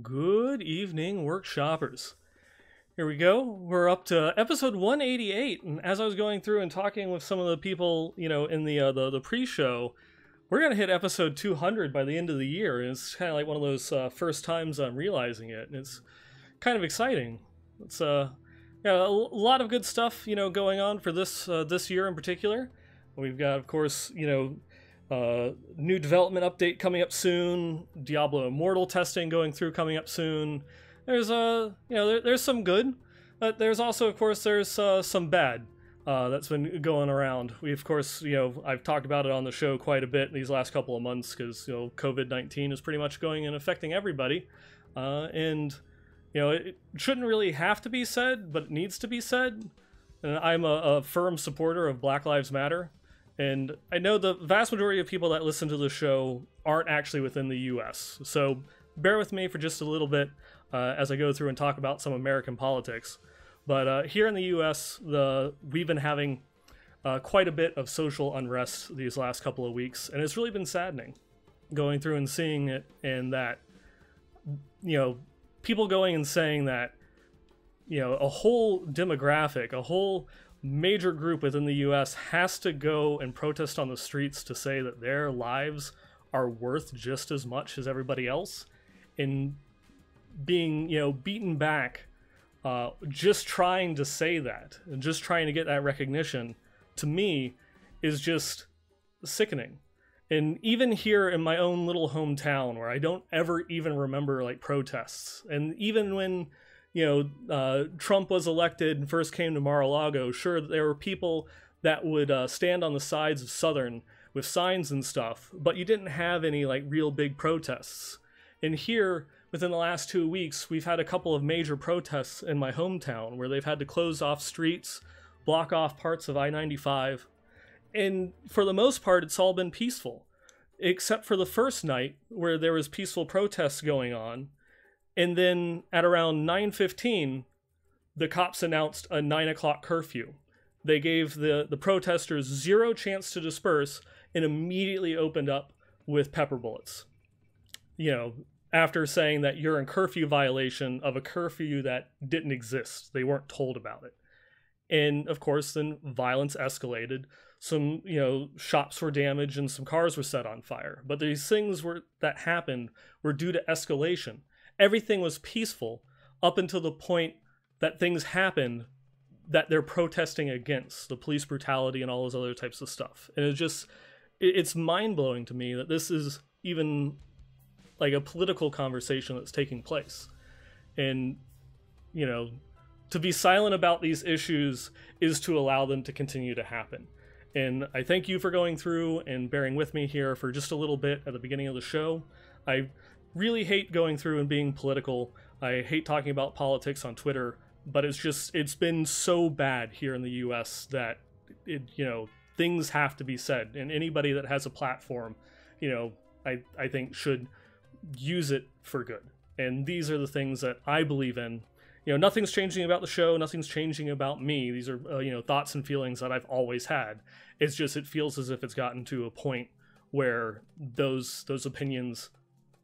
Good evening, workshoppers. Here we go. We're up to episode 188, and as I was going through and talking with some of the people, you know, in the uh, the, the pre-show, we're gonna hit episode 200 by the end of the year, and it's kind of like one of those uh, first times I'm realizing it, and it's kind of exciting. It's uh, yeah, a lot of good stuff, you know, going on for this uh, this year in particular. We've got, of course, you know, uh, new development update coming up soon. Diablo Immortal testing going through coming up soon. There's a uh, you know there, there's some good, but there's also of course there's uh, some bad uh, that's been going around. We of course you know I've talked about it on the show quite a bit these last couple of months because you know COVID nineteen is pretty much going and affecting everybody, uh, and you know it shouldn't really have to be said, but it needs to be said. And I'm a, a firm supporter of Black Lives Matter. And I know the vast majority of people that listen to the show aren't actually within the US. So bear with me for just a little bit uh, as I go through and talk about some American politics. But uh, here in the US, the we've been having uh, quite a bit of social unrest these last couple of weeks, and it's really been saddening going through and seeing it, and that, you know, people going and saying that, you know, a whole demographic, a whole major group within the US has to go and protest on the streets to say that their lives are worth just as much as everybody else. And being you know beaten back uh, just trying to say that and just trying to get that recognition to me is just sickening. And even here in my own little hometown where i don't ever even remember like protests. And even when you know, uh, Trump was elected and first came to Mar-a-Lago, sure, there were people that would uh, stand on the sides of Southern with signs and stuff, but you didn't have any like real big protests. And here, within the last two weeks, we've had a couple of major protests in my hometown where they've had to close off streets, block off parts of I 95. And for the most part, it's all been peaceful, except for the first night where there was peaceful protests going on and then at around 9.15 the cops announced a 9 o'clock curfew. They gave the, the protesters zero chance to disperse and immediately opened up with pepper bullets. You know after saying that you're in curfew violation of a curfew that didn't exist they weren't told about it. And of course then violence escalated. Some you know shops were damaged and some cars were set on fire. But these things were that happened were due to escalation everything was peaceful up until the point that things happened that they're protesting against the police brutality and all those other types of stuff. And it's just it's mind-blowing to me that this is even like a political conversation that's taking place. And you know to be silent about these issues is to allow them to continue to happen. And i thank you for going through and bearing with me here for just a little bit at the beginning of the show. I really hate going through and being political. I hate talking about politics on Twitter, but it's just it's been so bad here in the US that it you know, things have to be said and anybody that has a platform, you know, I I think should use it for good. And these are the things that I believe in. You know, nothing's changing about the show, nothing's changing about me. These are uh, you know, thoughts and feelings that I've always had. It's just it feels as if it's gotten to a point where those those opinions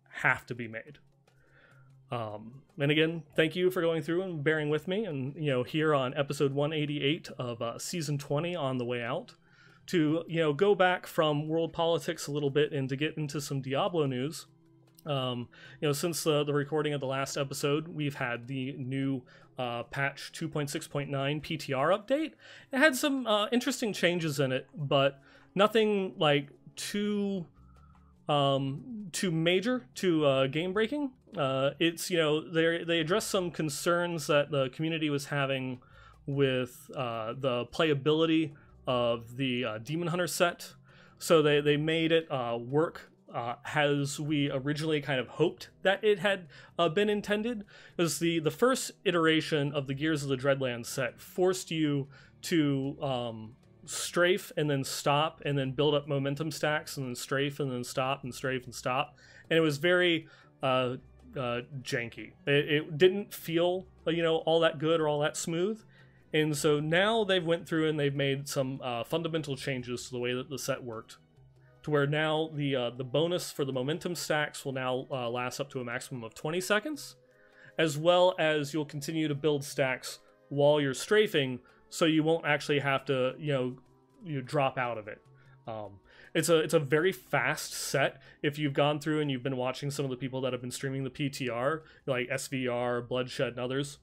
have to be made. Um, and again, thank you for going through and bearing with me. And you know, here on episode 188 of uh, season 20 on the way out, to you know go back from world politics a little bit and to get into some Diablo news. Um, you know, since the, the recording of the last episode, we've had the new uh, patch 2.6.9 PTR update. It had some uh, interesting changes in it, but nothing like too um, to major to uh, game breaking. Uh, it's you know they they address some concerns that the community was having with uh, the playability of the uh, Demon Hunter set. So they they made it uh, work uh, as we originally kind of hoped that it had been intended. Because the the first iteration of the Gears of the Dreadlands set forced you to um, strafe and then stop and then build up momentum stacks and then strafe and then stop and strafe and stop. And it was very uh, uh, janky. It, it, didn't feel uh, you know all that good or all that smooth. And so now they've went through and they've made some uh, fundamental changes to the way that the set worked to where now the uh, the bonus for the momentum stacks will now uh, last up to a maximum of 20 seconds, as well as you'll continue to build stacks while you're strafing, so you won't actually have to you know you drop out of it. Um, it's a it's a very fast set. If you've gone through and you've been watching some of the people that have been streaming the PTR, like SVR, Bloodshed, and others,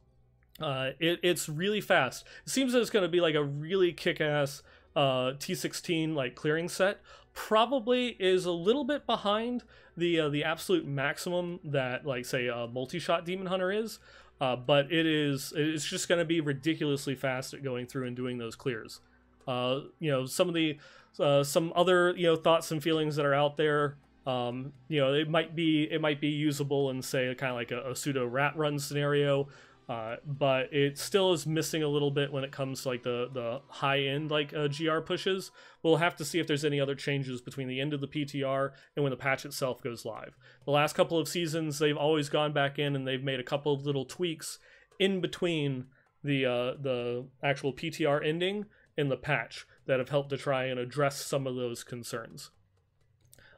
uh, it, it's really fast. It seems that it's going to be like a really kick-ass uh, T16 like clearing set. Probably is a little bit behind the uh, the absolute maximum that like say a multi-shot Demon Hunter is, uh, but it is it's just going to be ridiculously fast at going through and doing those clears. Uh, you know some of the uh, some other you know thoughts and feelings that are out there. Um, you know, it might be it might be usable in say kind of like a, a pseudo rat run scenario, uh, but it still is missing a little bit when it comes to like the the high end like uh, GR pushes. We'll have to see if there's any other changes between the end of the PTR and when the patch itself goes live. The last couple of seasons, they've always gone back in and they've made a couple of little tweaks in between the uh, the actual PTR ending and the patch that have helped to try and address some of those concerns.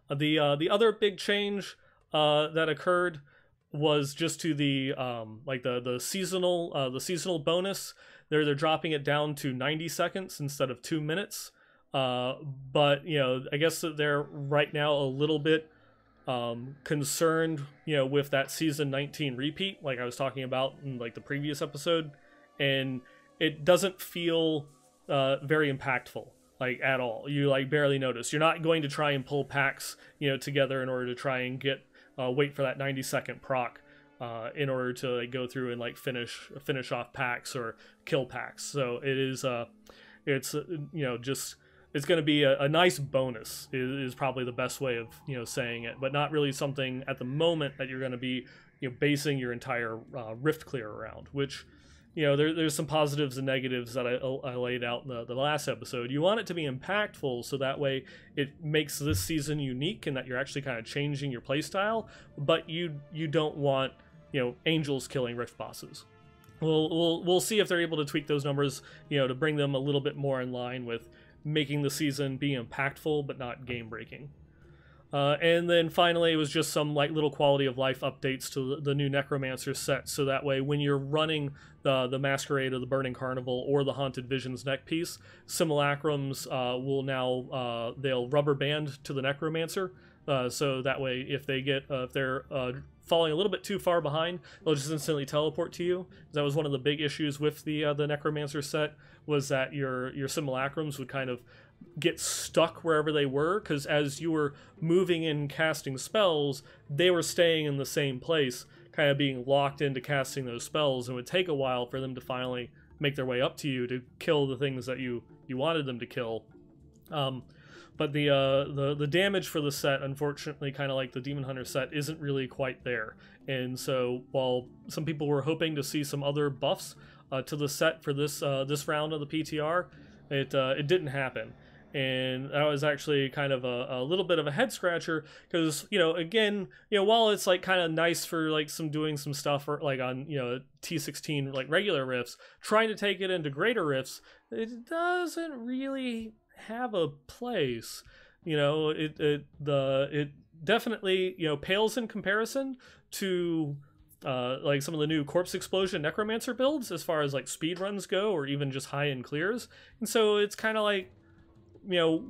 Uh, the uh, the other big change uh, that occurred was just to the um, like the the seasonal uh, the seasonal bonus. They're they're dropping it down to 90 seconds instead of two minutes. Uh, but you know, I guess they're right now a little bit um, concerned, you know, with that season 19 repeat, like I was talking about in like the previous episode, and it doesn't feel uh, very impactful like at all. You like barely notice. You're not going to try and pull packs, you know, together in order to try and get uh, wait for that 90 second proc uh, in order to like, go through and like finish finish off packs or kill packs. So it is uh, it's uh, you know just it's going to be a, a, nice bonus is, is probably the best way of you know saying it, but not really something at the moment that you're going to be you know basing your entire uh, rift clear around, which you know, there, there's some positives and negatives that I, I laid out in the, the last episode. You want it to be impactful so that way it makes this season unique and that you're actually kind of changing your playstyle, but you you don't want, you know, angels killing rift bosses. We'll, we'll, we'll see if they're able to tweak those numbers, you know, to bring them a little bit more in line with making the season be impactful but not game breaking. Uh, and then finally, it was just some like little quality of life updates to the new Necromancer set, so that way when you're running the the Masquerade of the Burning Carnival or the Haunted Visions neck piece, simulacrums uh, will now uh, they'll rubber band to the Necromancer, uh, so that way if they get uh, if they're uh, falling a little bit too far behind, they'll just instantly teleport to you. That was one of the big issues with the the Necromancer set was that your your simulacrums would kind of get stuck wherever they were because as you were moving and casting spells, they were staying in the same place, kind of being locked into casting those spells, and it would take a while for them to finally make their way up to you to kill the things that you you wanted them to kill. Um, but the uh, the the damage for the set, unfortunately, kind of like the Demon Hunter set, isn't really quite there. And so, while some people were hoping to see some other buffs uh, to the set for this uh, this round of the PTR, it uh, it didn't happen and that was actually kind of a, a little bit of a head scratcher because you know again you know while it's like kind of nice for like some doing some stuff or like on you know t16 like regular rifts trying to take it into greater rifts it doesn't really have a place. You know it, it the it definitely you know pales in comparison to uh, like some of the new corpse explosion necromancer builds as far as like speed runs go or even just high end clears. And so it's kind of like you know,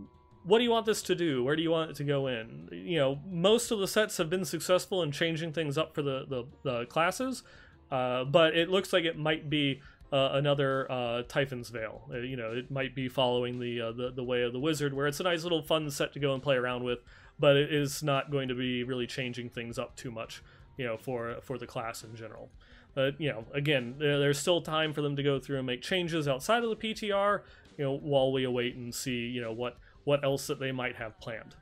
what do you want this to do? Where do you want it to go in? You know, most of the sets have been successful in changing things up for the the, the classes, uh, but it looks like it might be uh, another uh, Typhon's Veil. Uh, you know, it might be following the, uh, the the way of the wizard, where it's a nice little fun set to go and play around with, but it is not going to be really changing things up too much. You know, for for the class in general. But you know, again, there's still time for them to go through and make changes outside of the PTR you know, while we await and see, you know, what what else that they might have planned.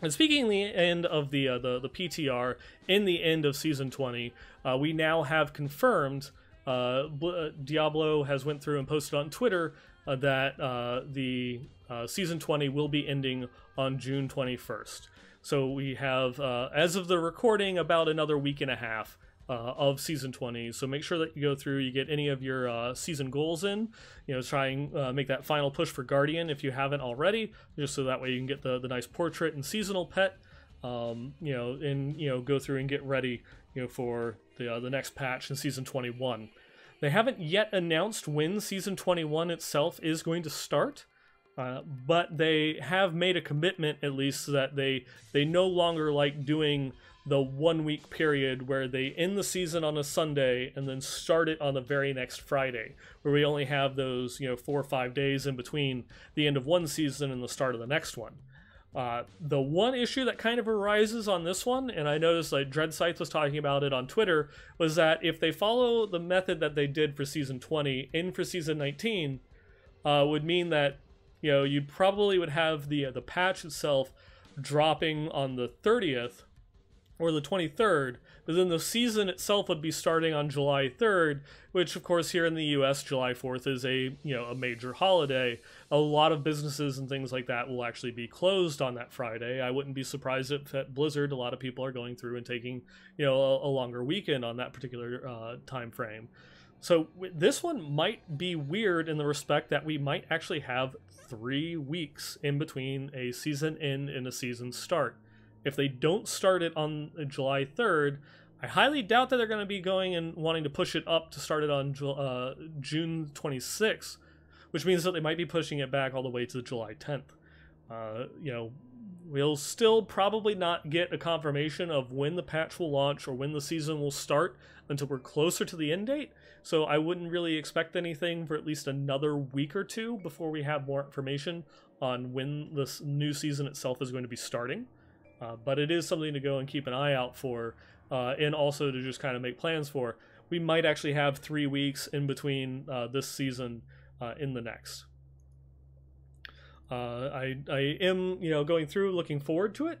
And speaking the end of the uh, the the PTR, in the end of season 20, uh, we now have confirmed. Uh, uh Diablo has went through and posted on Twitter uh, that uh, the season 20 will be ending on June 21st. So we have, as of the recording, about another week and a half uh, of season 20. So make sure that you go through, you get any of your uh, season goals in. You know, try and uh, make that final push for Guardian if you haven't already, just so that way you can get the, the nice portrait and seasonal pet. Um, you know, and you know, go through and get ready, you know, for the uh, the next patch in season 21. They haven't yet announced when season 21 itself is going to start. Uh, but they have made a commitment at least that they they no longer like doing the one week period where they end the season on a Sunday and then start it on the very next Friday, where we only have those you know four or five days in between the end of one season and the start of the next one. Uh, the one issue that kind of arises on this one, and I noticed like Dread Scythe was talking about it on Twitter, was that if they follow the method that they did for season 20 in for season 19, uh, would mean that you know you probably would have the uh, the patch itself dropping on the 30th or the 23rd, but then the season itself would be starting on July 3rd, which of course here in the US July 4th is a, you know, a major holiday. A lot of businesses and things like that will actually be closed on that Friday. I wouldn't be surprised if at Blizzard a lot of people are going through and taking, you know, a, a longer weekend on that particular uh, time frame. So this one might be weird in the respect that we might actually have 3 weeks in between a season end and a season start if they don't start it on July 3rd, I highly doubt that they're going to be going and wanting to push it up to start it on uh, June 26th, which means that they might be pushing it back all the way to July 10th. Uh, you know, we'll still probably not get a confirmation of when the patch will launch or when the season will start until we're closer to the end date. So I wouldn't really expect anything for at least another week or two before we have more information on when this new season itself is going to be starting. Uh, but it is something to go and keep an eye out for, uh, and also to just kind of make plans for. We might actually have three weeks in between uh, this season uh, in the next. Uh, I I am you know going through looking forward to it.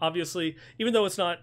obviously, even though it's not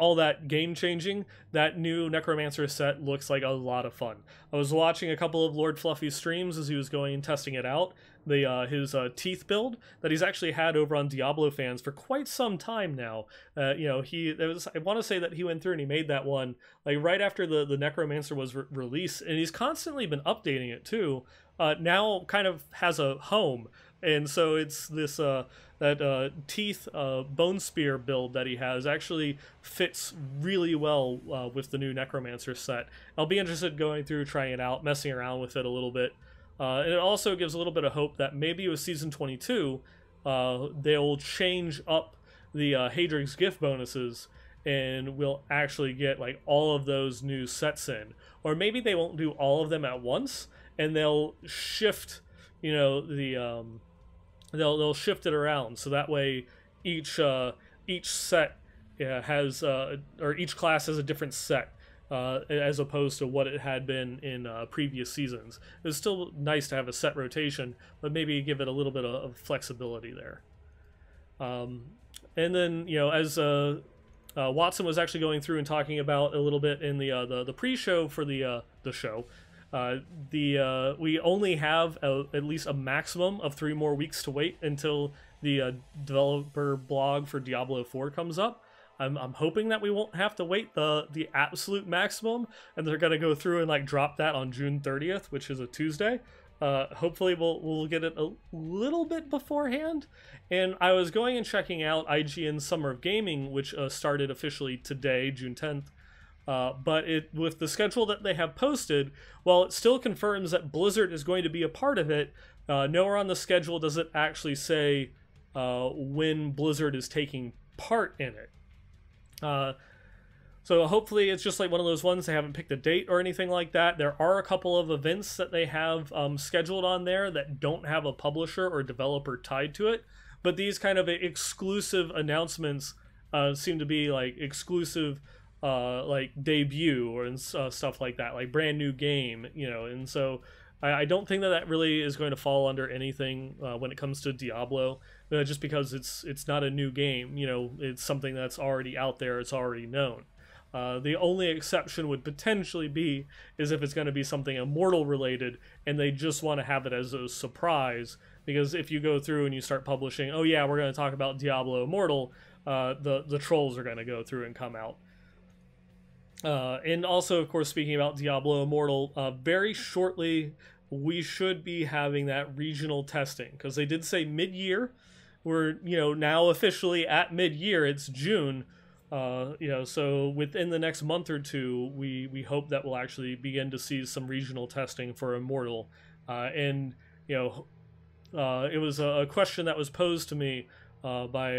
all that game changing, that new Necromancer set looks like a lot of fun. I was watching a couple of Lord Fluffy's streams as he was going and testing it out. The uh, his uh, teeth build that he's actually had over on Diablo fans for quite some time now. Uh, you know, he was I want to say that he went through and he made that one like right after the the Necromancer was re- released, and he's constantly been updating it too. Uh, now kind of has a home, and so it's this uh, that uh, teeth uh, bone spear build that he has actually fits really well uh, with the new necromancer set. I'll be interested going through trying it out messing around with it a little bit. Uh, and it also gives a little bit of hope that maybe with season 22 uh, they'll change up the uh, gift bonuses and we'll actually get like all of those new sets in. Or maybe they won't do all of them at once and they'll shift you know the um, they'll they'll shift it around so that way each uh, each set yeah, has uh, or each class has a different set uh, as opposed to what it had been in uh, previous seasons. It's still nice to have a set rotation, but maybe give it a little bit of, flexibility there. Um, and then you know as uh, uh, Watson was actually going through and talking about a little bit in the uh, the, the pre-show for the the show. Uh, the uh, we only have a, at least a maximum of three more weeks to wait until the uh, developer blog for Diablo 4 comes up. I'm, I'm hoping that we won't have to wait the the absolute maximum, and they're gonna go through and like drop that on June 30th, which is a Tuesday. Uh, hopefully we'll we'll get it a little bit beforehand. And I was going and checking out IGN Summer of Gaming, which uh, started officially today, June 10th. Uh, but it with the schedule that they have posted, while it still confirms that Blizzard is going to be a part of it, uh, nowhere on the schedule does it actually say uh, when Blizzard is taking part in it. Uh, so hopefully it's just like one of those ones they haven't picked a date or anything like that. There are a couple of events that they have um, scheduled on there that don't have a publisher or developer tied to it, but these kind of exclusive announcements uh, seem to be like exclusive uh, like debut or uh, stuff like that, like brand new game, you know. And so I, I, don't think that that really is going to fall under anything uh, when it comes to Diablo, uh, just because it's it's not a new game, you know. It's something that's already out there, it's already known. Uh, the only exception would potentially be is if it's going to be something immortal related and they just want to have it as a surprise because if you go through and you start publishing oh yeah we're going to talk about diablo immortal the the trolls are going to go through and come out Uh, and also, of course, speaking about Diablo Immortal, uh, very shortly we should be having that regional testing because they did say mid-year. We're you know now officially at mid-year. It's June. Uh, you know, so within the next month or two, we we hope that we'll actually begin to see some regional testing for Immortal. Uh, and you know, uh, it was a, question that was posed to me uh, by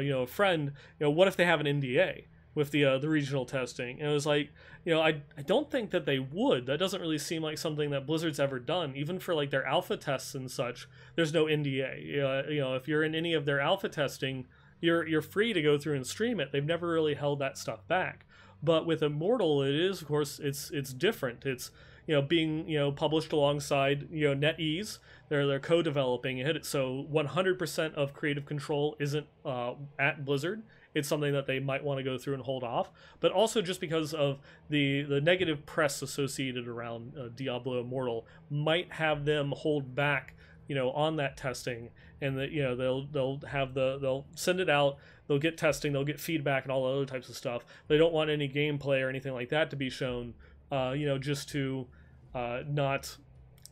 you know a friend. You know, what if they have an NDA? With the uh, the regional testing. And it was like, you know, I I don't think that they would. That doesn't really seem like something that Blizzard's ever done. Even for like their alpha tests and such, there's no NDA. You know, if you're in any of their alpha testing, you're you're free to go through and stream it. They've never really held that stuff back. But with Immortal, it is of course it's it's different. It's you know being you know published alongside you know NetEase. They're they're co-developing it. So 100% of creative control isn't uh, at Blizzard it's something that they might want to go through and hold off. But also just because of the the negative press associated around uh, Diablo Immortal might have them hold back, you know, on that testing, and that you know they'll they'll have the they'll send it out. They'll get testing, they'll get feedback, and all other types of stuff. They don't want any gameplay or anything like that to be shown. Uh, you know, just to uh, not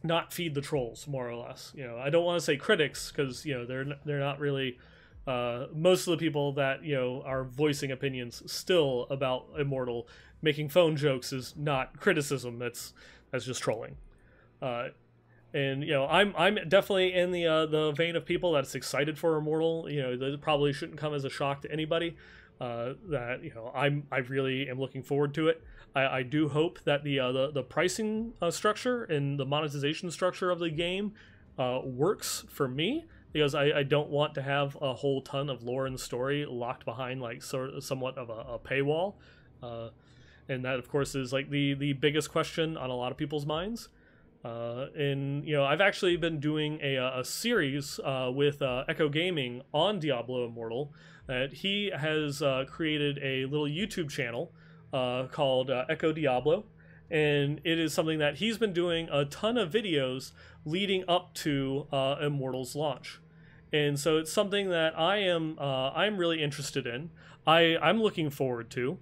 not feed the trolls more or less. You know, I don't want to say critics because you know they're they're not really uh, most of the people that you know are voicing opinions still about Immortal making phone jokes is not criticism. That's that's just trolling. Uh, and you know, I'm I'm definitely in the uh, the vein of people that's excited for Immortal. You know, that probably shouldn't come as a shock to anybody. Uh, that you know, I'm I really am looking forward to it. I, I do hope that the uh, the the pricing uh, structure and the monetization structure of the game works for me because I, I don't want to have a whole ton of lore and story locked behind like sort somewhat of a, a paywall. Uh, and that of course is like the the biggest question on a lot of people's minds. Uh, and you know, I've actually been doing a, a series uh, with uh, Echo Gaming on Diablo Immortal. That he has uh, created a little YouTube channel uh, called uh, Echo Diablo, and it is something that he's been doing a ton of videos leading up to Immortal's launch and so it's something that I am uh, I'm really interested in. I I'm looking forward to.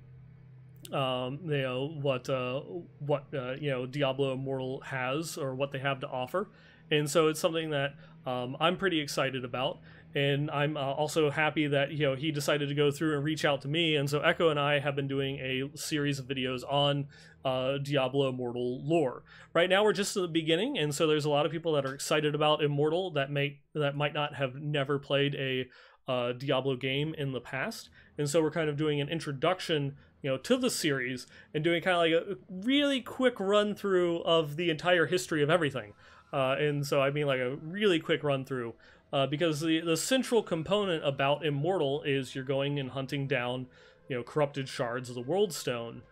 Um, you know what uh, what uh, you know Diablo Immortal has or what they have to offer, and so it's something that um, I'm pretty excited about and I'm uh, also happy that you know he decided to go through and reach out to me. And so Echo and I have been doing a series of videos on uh, Diablo Immortal lore. Right now we're just at the beginning, and so there's a lot of people that are excited about Immortal that may that might not have never played a uh, Diablo game in the past, and so we're kind of doing an introduction. You know, to the series and doing kind of like a really quick run through of the entire history of everything. Uh, and so I mean like a really quick run through uh, because the the central component about Immortal is you're going and hunting down, you know, corrupted shards of the World Stone.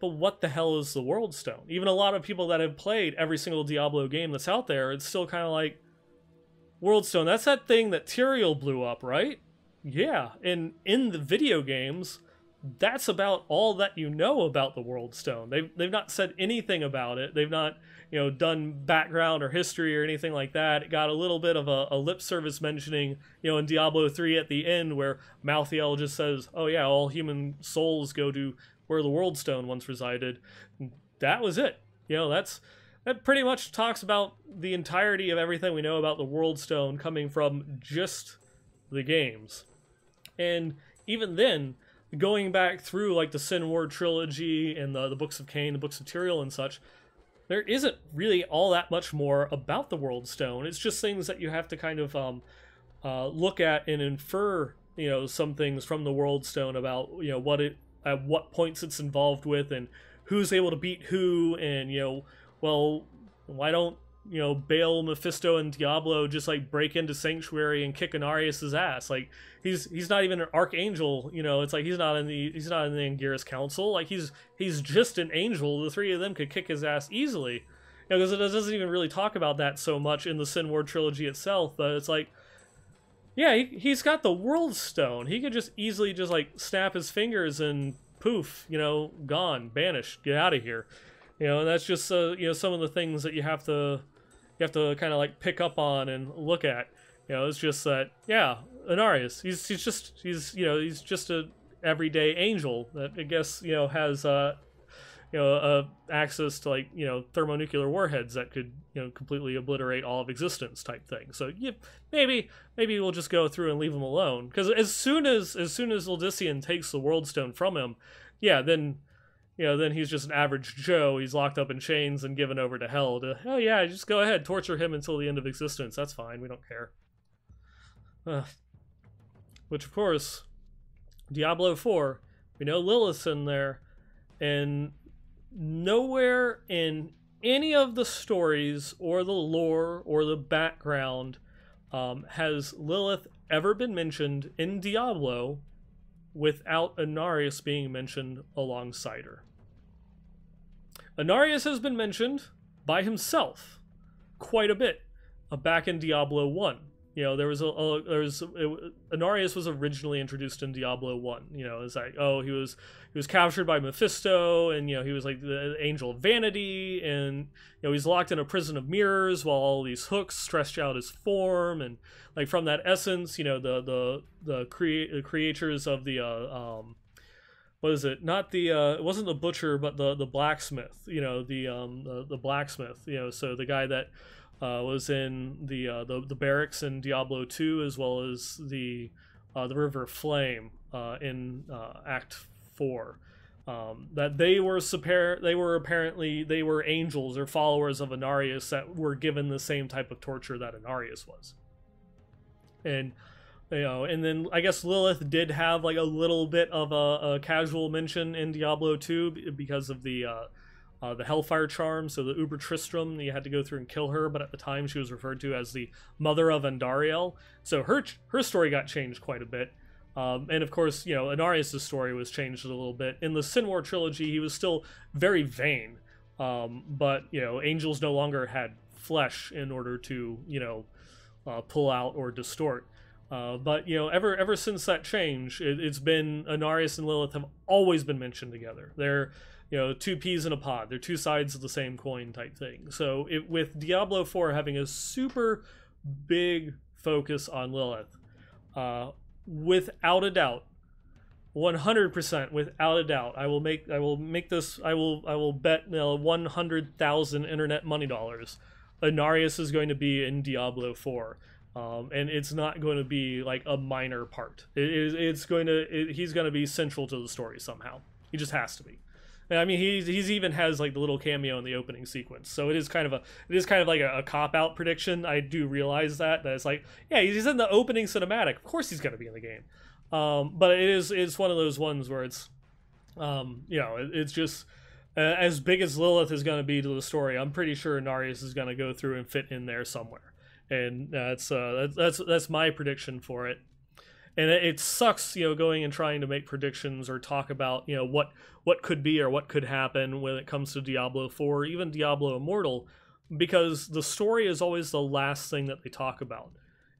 But what the hell is the World Stone? Even a lot of people that have played every single Diablo game that's out there, it's still kind of like World Stone. That's that thing that Tyrael blew up, right? Yeah, and in the video games, that's about all that you know about the World Stone. They've they've not said anything about it. They've not you know done background or history or anything like that. It got a little bit of a, a lip service mentioning you know in Diablo three at the end where Malthael just says, "Oh yeah, all human souls go to where the World Stone once resided." That was it. You know that's that pretty much talks about the entirety of everything we know about the World Stone coming from just the games, and even then going back through like the Sin War trilogy and the, the books of Cain, the books of Tyrael and such, there isn't really all that much more about the World Stone. It's just things that you have to kind of um, uh, look at and infer, you know, some things from the World Stone about you know what it at what points it's involved with and who's able to beat who and you know well why don't you know, Baal, Mephisto, and Diablo just like break into Sanctuary and kick Inarius's ass. Like he's he's not even an archangel. You know, it's like he's not in the he's not in the Angiris Council. Like he's he's just an angel. The three of them could kick his ass easily. You know, because it doesn't even really talk about that so much in the Sin War trilogy itself. But it's like, yeah, he, he's got the World Stone. He could just easily just like snap his fingers and poof, you know, gone, banished, get out of here. You know, and that's just uh, you know some of the things that you have to you have to kind of like pick up on and look at. You know, it's just that yeah, Inarius. he's he's just he's you know he's just a everyday angel that I guess you know has uh you know uh, access to like you know thermonuclear warheads that could you know completely obliterate all of existence type thing. So yeah, maybe maybe we'll just go through and leave him alone because as soon as as soon as Uldyssian takes the World Stone from him, yeah, then you know then he's just an average Joe. He's locked up in chains and given over to hell. To oh yeah, just go ahead, torture him until the end of existence. That's fine. We don't care. Uh, which of course, Diablo Four, we know Lilith's in there, and nowhere in any of the stories or the lore or the background um, has Lilith ever been mentioned in Diablo without Inarius being mentioned alongside her. Inarius has been mentioned by himself quite a bit uh, back in Diablo 1. You know, there was a, a there was it, Inarius was originally introduced in Diablo One. You know, it's like oh he was he was captured by Mephisto, and you know he was like the angel of vanity, and you know he's locked in a prison of mirrors while all these hooks stretch out his form, and like from that essence, you know the the the, crea- the creators of the uh, um, what is it? Not the uh, it wasn't the butcher, but the the blacksmith. You know the um the, the blacksmith. You know so the guy that uh, was in the, uh, the the barracks in Diablo 2 as well as the uh, the River Flame uh, in uh, Act 4. Um, that they were super, they were apparently they were angels or followers of Inarius that were given the same type of torture that Inarius was. And you know, and then I guess Lilith did have like a little bit of a, a casual mention in Diablo 2 because of the uh, the Hellfire Charm, so the Uber Tristram, you had to go through and kill her, but at the time she was referred to as the Mother of Andariel. So her her story got changed quite a bit. Um, and of course, you know, Inarius' story was changed a little bit. In the Sin War trilogy, he was still very vain, um, but, you know, angels no longer had flesh in order to, you know, uh, pull out or distort. Uh, but you know, ever ever since that change, it, has been Inarius and Lilith have always been mentioned together. They're you know two peas in a pod. They're two sides of the same coin type thing. So it, with diablo 4 having a super big focus on lilith uh, without a doubt 100% without a doubt i will make i will make this i will i will bet you know, 100000 internet money dollars Inarius is going to be in diablo 4 um, and it's not going to be like a minor part. It, it's going to it, he's going to be central to the story somehow. He just has to be I mean, he's he's even has like the little cameo in the opening sequence, so it is kind of a it is kind of like a, a cop out prediction. I do realize that that it's like, yeah, he's in the opening cinematic. Of course, he's going to be in the game, um, but it is it's one of those ones where it's, um, you know, it, it's just uh, as big as Lilith is going to be to the story. I'm pretty sure Narius is going to go through and fit in there somewhere, and that's uh, that's that's my prediction for it and it, sucks you know going and trying to make predictions or talk about you know what what could be or what could happen when it comes to diablo 4 even diablo immortal because the story is always the last thing that they talk about.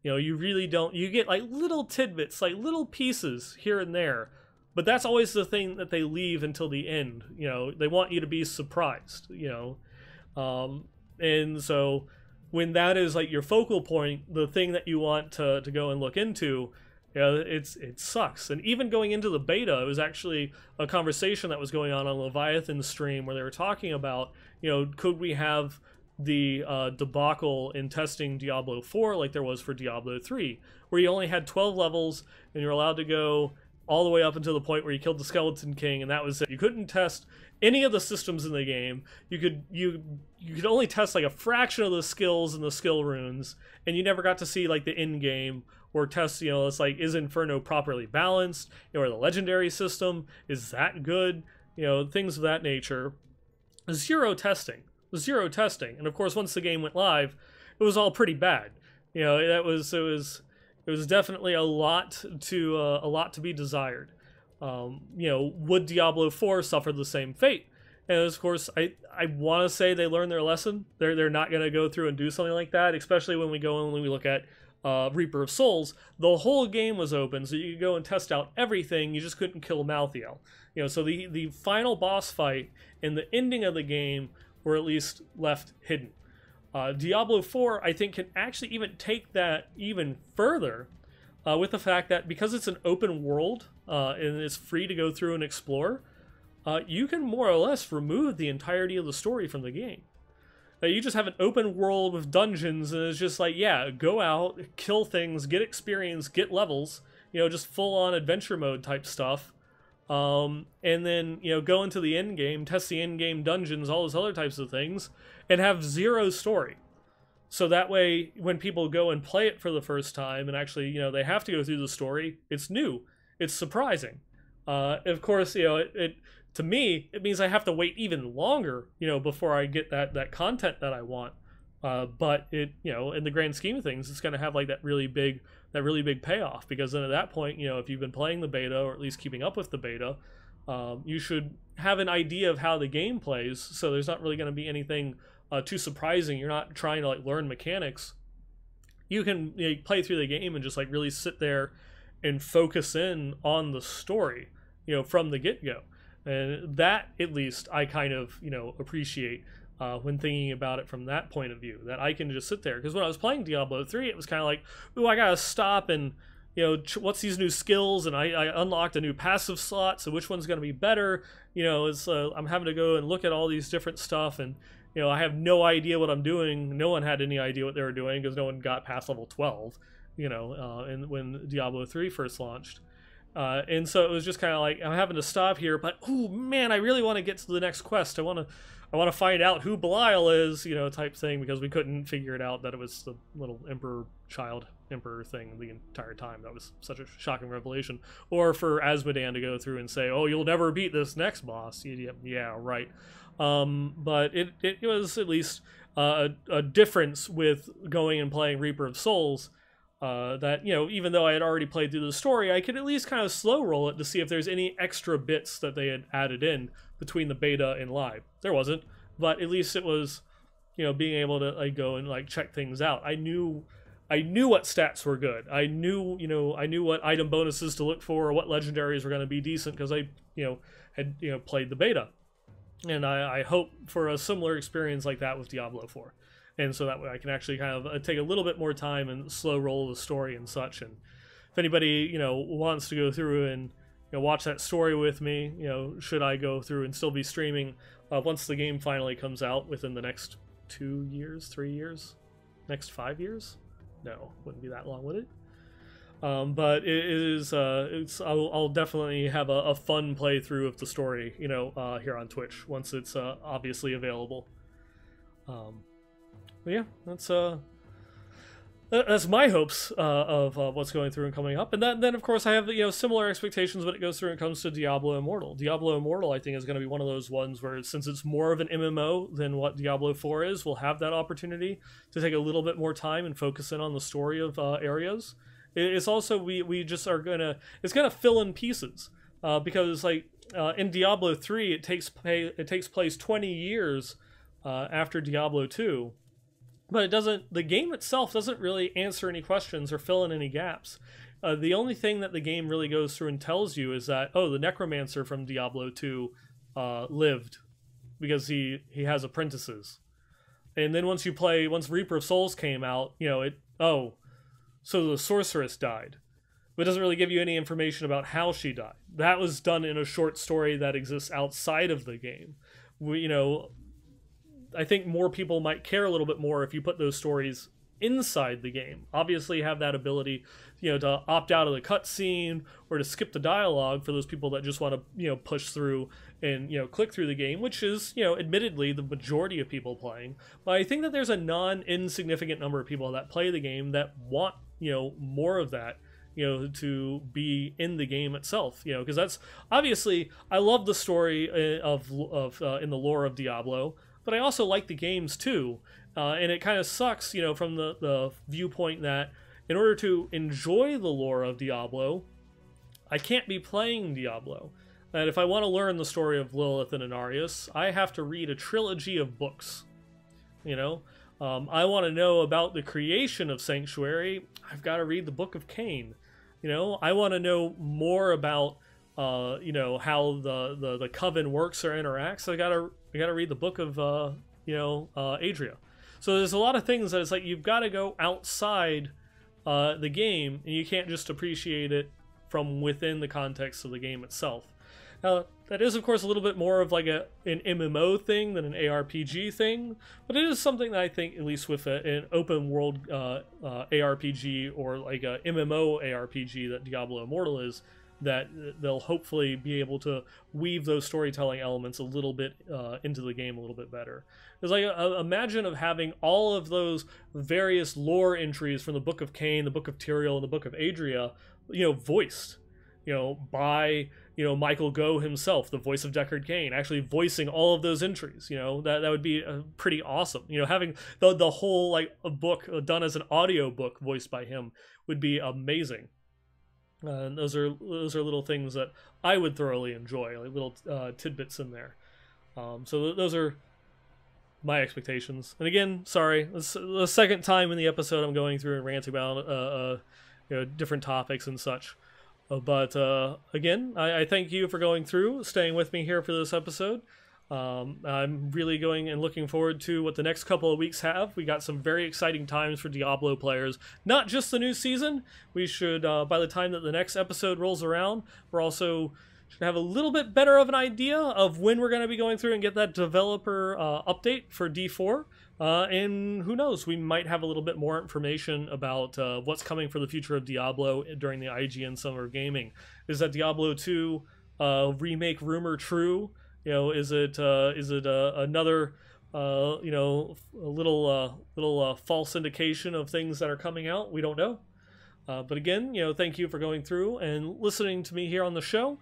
You know you really don't you get like little tidbits like little pieces here and there but that's always the thing that they leave until the end you know they want you to be surprised you know? Um, and so when that is like your focal point the thing that you want to, to go and look into yeah, it's it sucks. And even going into the beta, it was actually a conversation that was going on on Leviathan stream where they were talking about, you know, could we have the uh, debacle in testing Diablo 4 like there was for Diablo 3, where you only had 12 levels and you're allowed to go all the way up until the point where you killed the Skeleton King, and that was it. You couldn't test any of the systems in the game. You could you you could only test like a fraction of the skills and the skill runes, and you never got to see like the end game or test, you know, it's like, is Inferno properly balanced? You know, or the legendary system, is that good? You know, things of that nature. Zero testing. Zero testing. And of course, once the game went live, it was all pretty bad. You know, that was, it was, it was definitely a lot to, uh, a lot to be desired. Um, you know, would Diablo 4 suffer the same fate? And of course, I, I want to say they learned their lesson. They're, they're not going to go through and do something like that, especially when we go and we look at uh, Reaper of Souls, the whole game was open, so you could go and test out everything. You just couldn't kill Malthael. You know, so the the final boss fight and the ending of the game were at least left hidden. Uh, Diablo 4, I think, can actually even take that even further uh, with the fact that because it's an open world uh, and it's free to go through and explore, uh, you can more or less remove the entirety of the story from the game. Now, you just have an open world with dungeons, and it's just like, yeah, go out, kill things, get experience, get levels, you know, just full on adventure mode type stuff. Um, and then, you know, go into the end game, test the end game dungeons, all those other types of things, and have zero story. So that way, when people go and play it for the first time, and actually, you know, they have to go through the story, it's new, it's surprising. Uh, of course, you know, it, it to me, it means I have to wait even longer, you know, before I get that that content that I want. Uh, but it, you know, in the grand scheme of things, it's going to have like that really big, that really big payoff because then at that point, you know, if you've been playing the beta or at least keeping up with the beta, um, you should have an idea of how the game plays. So there's not really going to be anything uh, too surprising. You're not trying to like learn mechanics. You can you know, play through the game and just like really sit there and focus in on the story, you know, from the get go and that at least I kind of you know appreciate uh, when thinking about it from that point of view. That I can just sit there because when I was playing Diablo three, it was kind of like, ooh, I gotta stop and you know what's these new skills, and I, I unlocked a new passive slot, so which one's gonna be better? You know, it's uh, I'm having to go and look at all these different stuff and. You know, I have no idea what I'm doing. No one had any idea what they were doing because no one got past level 12. You know, uh, and when Diablo 3 first launched, uh, and so it was just kind of like I'm having to stop here, but oh man, I really want to get to the next quest. I want to, I want to find out who Belial is, you know, type thing, because we couldn't figure it out that it was the little emperor child emperor thing the entire time. That was such a shocking revelation. Or for Azmodan to go through and say, "Oh, you'll never beat this next boss." Yeah, yeah right. Um, but it it was at least uh, a, a difference with going and playing Reaper of Souls uh, that you know even though i had already played through the story i could at least kind of slow roll it to see if there's any extra bits that they had added in between the beta and live. There wasn't but at least it was you know being able to like go and like check things out. I knew i knew what stats were good. I knew you know i knew what item bonuses to look for or what legendaries were going to be decent because i you know had you know played the beta. And I, I hope for a similar experience like that with diablo 4 and so that way I can actually kind of uh, take a little bit more time and slow roll the story and such. And if anybody you know wants to go through and you know watch that story with me, you know, should I go through and still be streaming uh, once the game finally comes out within the next two years, three years, next five years? No, wouldn't be that long, would it? Um, but it is uh, it's I'll, I'll, definitely have a, a, fun playthrough of the story, you know, uh, here on Twitch once it's uh, obviously available. Um, but yeah, that's uh, that's my hopes uh, of uh, what's going through and coming up. And then, then of course, I have you know similar expectations when it goes through and comes to Diablo Immortal. Diablo Immortal, I think, is going to be one of those ones where, since it's more of an MMO than what Diablo 4 is, we'll have that opportunity to take a little bit more time and focus in on the story of uh, areas. It's also we we just are gonna it's gonna fill in pieces uh, because like uh, in Diablo 3, it takes pay, it takes place 20 years uh, after Diablo 2 but it doesn't the game itself doesn't really answer any questions or fill in any gaps. Uh, the only thing that the game really goes through and tells you is that oh the necromancer from diablo 2 uh, lived because he he has apprentices. And then once you play once reaper of souls came out you know it oh so the sorceress died. But it doesn't really give you any information about how she died. That was done in a short story that exists outside of the game. We, you know I think more people might care a little bit more if you put those stories inside the game. Obviously, have that ability, you know, to opt out of the cutscene or to skip the dialogue for those people that just want to, you know, push through and you know click through the game, which is, you know, admittedly the majority of people playing. But I think that there's a non-insignificant number of people that play the game that want, you know, more of that you know to be in the game itself you know because that's obviously i love the story uh, of of uh, in the lore of diablo but I also like the games too. Uh, and it kind of sucks, you know, from the, the viewpoint that in order to enjoy the lore of Diablo, I can't be playing Diablo. And if I want to learn the story of Lilith and Inarius, I have to read a trilogy of books. You know, um, I want to know about the creation of Sanctuary. I've got to read the Book of Cain. You know, I want to know more about uh, you know how the, the the coven works or interacts. I gotta I gotta read the book of uh, you know uh, Adria. So there's a lot of things that it's like you've got to go outside uh, the game, and you can't just appreciate it from within the context of the game itself. Now that is, of course, a little bit more of like a an MMO thing than an ARPG thing, but it is something that I think, at least with a, an open world uh, uh, ARPG or like a MMO ARPG that Diablo Immortal is, that they'll hopefully be able to weave those storytelling elements a little bit uh, into the game a little bit better. It's like uh, imagine of having all of those various lore entries from the Book of Cain, the Book of Tyrael, and the Book of Adria, you know, voiced, you know, by you know Michael Gough himself, the voice of Deckard Cain, actually voicing all of those entries. You know, that that would be uh, pretty awesome. You know, having the the whole like a book done as an audio book voiced by him would be amazing. Uh, and those are those are little things that I would thoroughly enjoy, like little uh, tidbits in there. Um, so th- those are my expectations. And again, sorry, this the second time in the episode I'm going through and ranting about uh, uh you know different topics and such. Uh, but uh, again, I, I, thank you for going through, staying with me here for this episode. Um, I'm really going and looking forward to what the next couple of weeks have. We got some very exciting times for Diablo players. Not just the new season. We should, uh, by the time that the next episode rolls around, we're also should have a little bit better of an idea of when we're going to be going through and get that developer uh, update for D4. Uh, and who knows, we might have a little bit more information about uh, what's coming for the future of Diablo during the IGN Summer Gaming. Is that Diablo 2 uh, remake rumor true? You know, is it uh, is it uh, another uh, you know a little uh, little uh, false indication of things that are coming out? We don't know. Uh, but again, you know, thank you for going through and listening to me here on the show.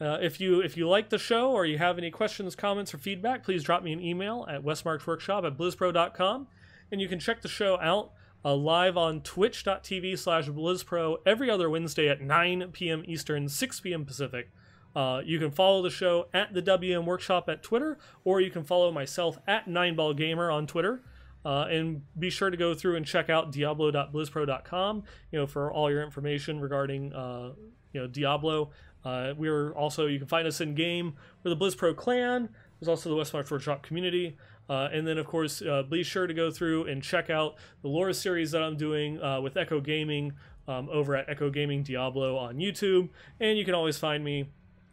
If you if you like the show or you have any questions, comments, or feedback, please drop me an email at westmarchworkshop at blizzpro.com. And you can check the show out uh, live on twitch.tv slash blizzpro every other Wednesday at 9 p.m. Eastern, 6 p.m. Pacific. Uh, you can follow the show at the WM Workshop at Twitter, or you can follow myself at Nineballgamer on Twitter. Uh, and be sure to go through and check out diablo.blizzpro.com, you know, for all your information regarding, uh, you know, Diablo. Uh, we're also you can find us in game for the BlizzPro clan. There's also the Westmarch Workshop community. Uh, and then, of course, uh, be sure to go through and check out the lore series that I'm doing uh, with Echo Gaming um, over at Echo Gaming Diablo on YouTube. And you can always find me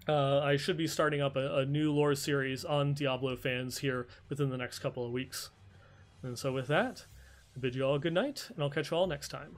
uh, I should be starting up a, a, new lore series on Diablo fans here within the next couple of weeks. And so, with that, I bid you all good night, and I'll catch you all next time.